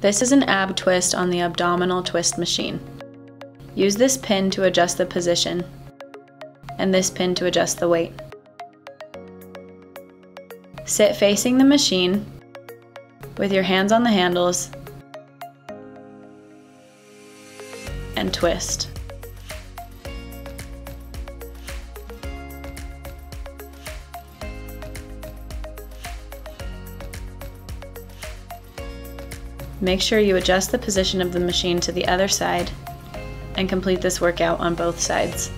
This is an ab twist on the abdominal twist machine. Use this pin to adjust the position and this pin to adjust the weight. Sit facing the machine with your hands on the handles and twist. Make sure you adjust the position of the machine to the other side and complete this workout on both sides.